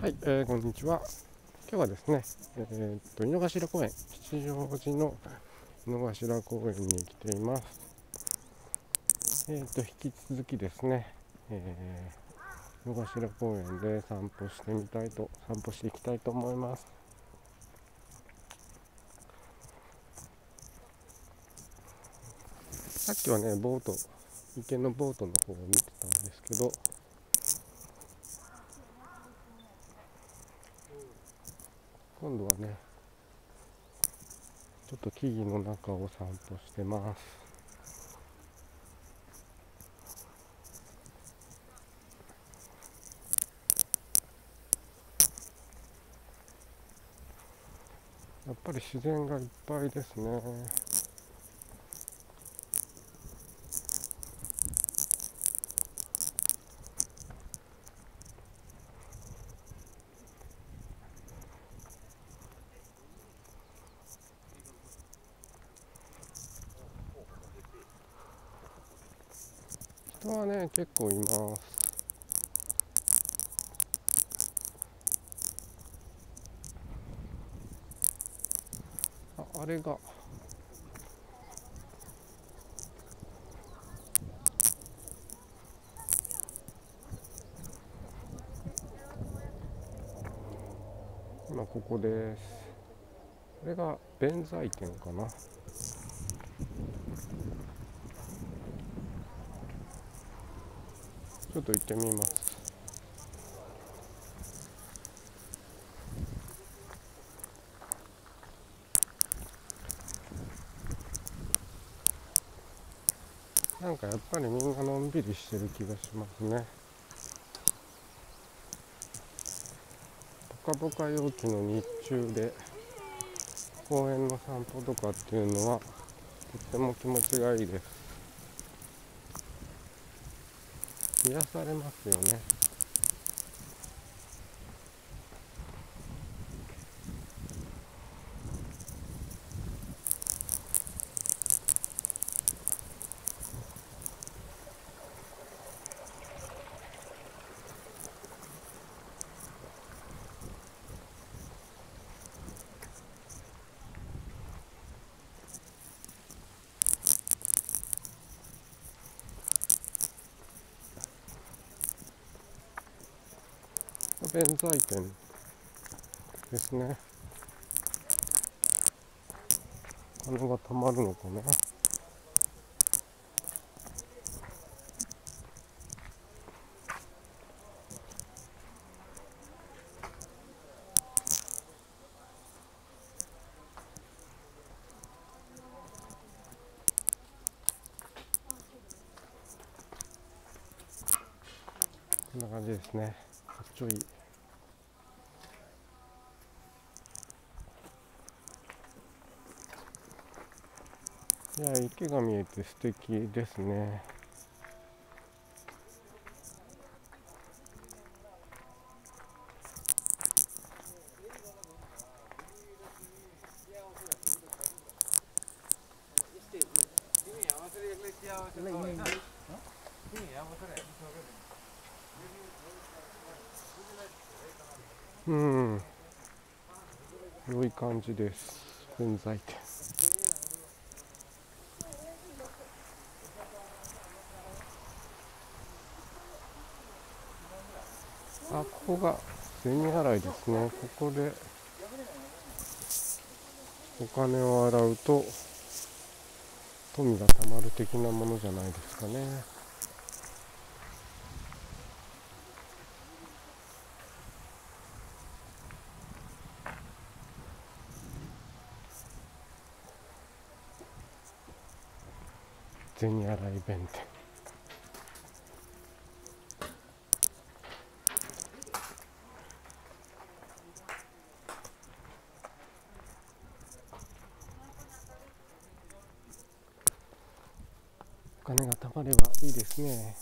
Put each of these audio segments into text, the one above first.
はい、えー、こんにちは。今日はですね、えー、と井の頭公園、吉祥寺の井の頭公園に来ています。えー、と引き続きですね、えー、井の頭公園で散歩してみたいと散歩していきたいと思います。さっきはね、ボート、池のボートの方を見てたんですけど、今度はねちょっと木々の中を散歩してます。やっぱり自然がいっぱいですね。人はね結構いますああれが今ここです。これが弁財天かな。ょっと行ってみます。なんかやっぱりみんなのんびりしてる気がしますね。ポカポカ陽気の日中で公園の散歩とかっていうのはとっても気持ちがいいです。癒されますよね。弁財天ですね。金が貯まるのかな。こんな感じですね。かっちょいい。いや池が見えて素敵ですね。うん。良い感じです。弁財天あここが。銭洗いですね。ここで。お金を洗うと富がたまる的なものじゃないですかね。銭洗い弁天。金が貯まればいいですね。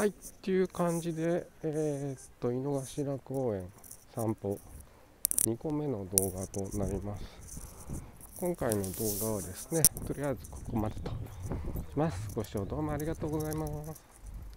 はい、っていう感じで、えー、っと、井の頭公園散歩2個目の動画となります。今回の動画はですね、とりあえずここまでとします。ご視聴どうもありがとうございます。